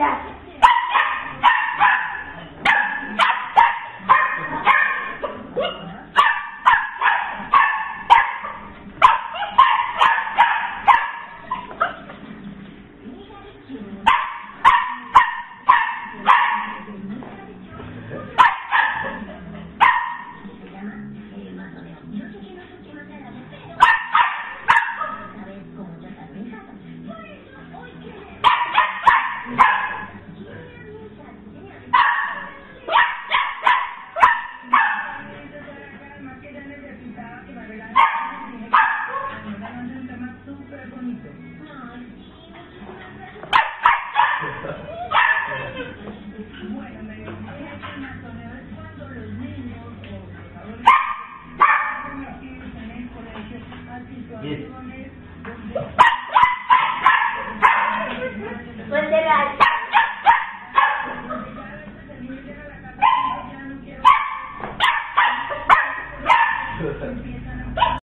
Yeah. Yes.